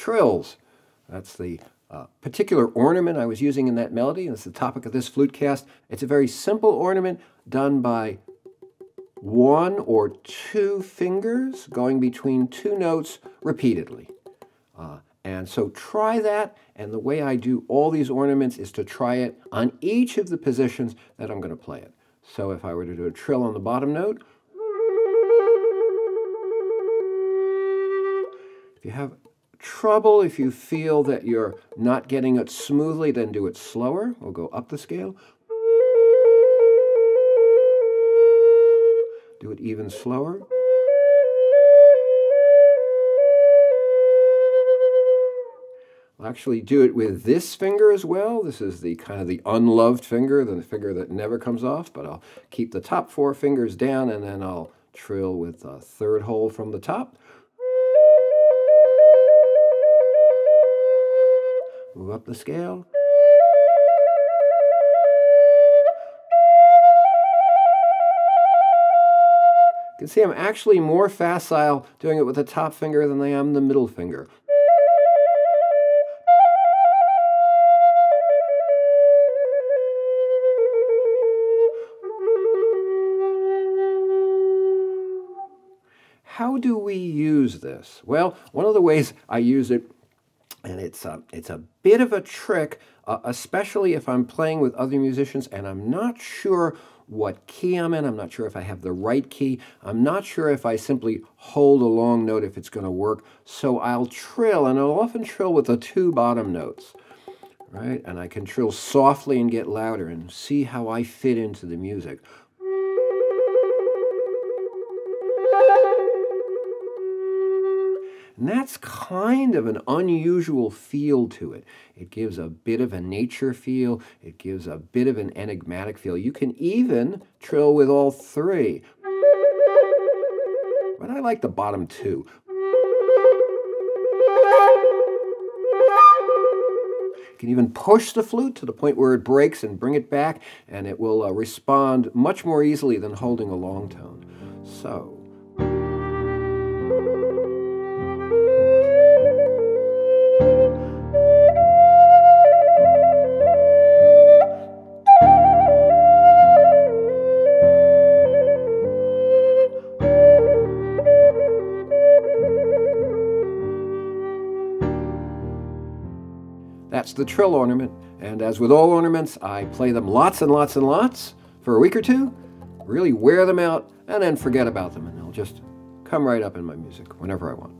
trills. That's the uh, particular ornament I was using in that melody. And it's the topic of this FluteCast. It's a very simple ornament done by one or two fingers going between two notes repeatedly. Uh, and so try that, and the way I do all these ornaments is to try it on each of the positions that I'm going to play it. So if I were to do a trill on the bottom note, if you have trouble, if you feel that you're not getting it smoothly, then do it slower. We'll go up the scale. Do it even slower. I'll actually do it with this finger as well. This is the kind of the unloved finger, the finger that never comes off, but I'll keep the top four fingers down and then I'll trill with a third hole from the top. Move up the scale. You can see I'm actually more facile doing it with the top finger than I am the middle finger. How do we use this? Well, one of the ways I use it and it's a, it's a bit of a trick, uh, especially if I'm playing with other musicians and I'm not sure what key I'm in. I'm not sure if I have the right key. I'm not sure if I simply hold a long note if it's going to work. So I'll trill, and I'll often trill with the two bottom notes, right? And I can trill softly and get louder and see how I fit into the music. And that's kind of an unusual feel to it. It gives a bit of a nature feel. It gives a bit of an enigmatic feel. You can even trill with all three. But I like the bottom two. You can even push the flute to the point where it breaks and bring it back, and it will uh, respond much more easily than holding a long tone. So. That's the trill ornament, and as with all ornaments, I play them lots and lots and lots for a week or two, really wear them out, and then forget about them, and they'll just come right up in my music whenever I want.